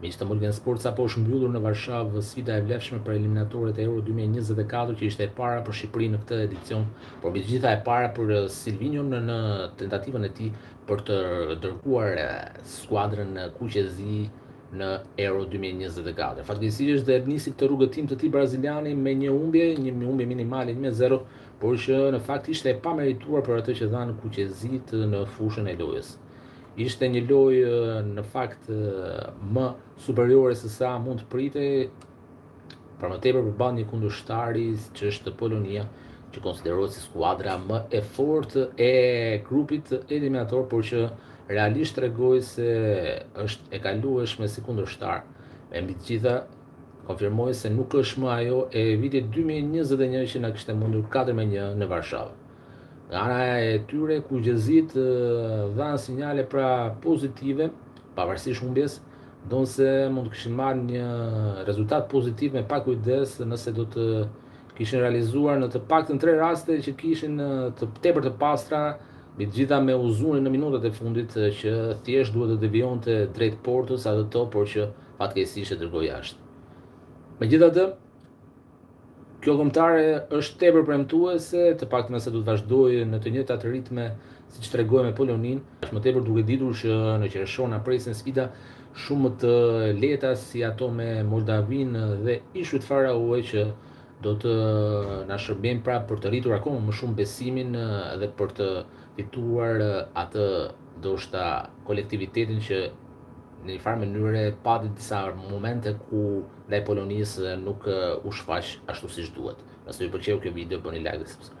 Miqtë Oxygen Sport sapo është mbyllur në Varshavë sfida e vlefshme për eliminatoret e Euro dy mijë e njëzet e katër që ishte e para për Shqipërinë në këtë edicion, por mbi të gjitha e para për Sylvinhon në në tentativën e tij për të dërguar skuadrën kuqezi në Euro dy mijë e njëzet e katër. Fatkeqësisht e nisi këtë rrugëtim të tij braziliani me një humbje, një humbje minimale një me zero, por që në fakt ishte e pamerituar për atë që dhanë kuqezinjtë në fushën e lojës. Ishte një lojë në fakt më superiore se sa mund të pritej për më tepër përballë një kundërshtari që është Polonia, që konsiderohet si skuadra më e fortë e grupit eliminator, por që realisht tregoi se është e kalueshme si kundërshtar. E mbi të gjitha, konfirmoi se nuk është më ajo e vitit 2021 që na kishte mundur 4-1 në Varshavë. Nga ana e tyre, kuqezit dhanë sinjale pra pozitive, pavarësisht humbjes, ndonëse mund të kishin marrë një rezultat pozitiv me pak kujdes nëse do të kishin realizuar në të paktën tre raste që kishin të tepër të pastra, mbi të gjitha me Uzunin në minutat e fundit që thjesht duhet të devijonte drejt portës atë top por që fatkeqësisht e dërgoi jashtë. Megjithatë, Kjo kombëtare është tepër premtuese, të paktën nëse do të vazhdojë në të njëjtat ritme siç tregoi me Poloninë, aq më tepër duke ditur që në qershor na presin sfida shumë të lehta si ato me Moldavinë dhe Ishujt Faroe që do të na shërbejnë pra për të rritur akoma më shumë besimin dhe për të fituar atë ndoshta kolektivitetin që Në një farë mënyre pati disa momente ku ndaj Polonisë nuk u shfaq ashtu siç duhet. Nëse ju pëlqeu kjo video bëni like dhe subscribe.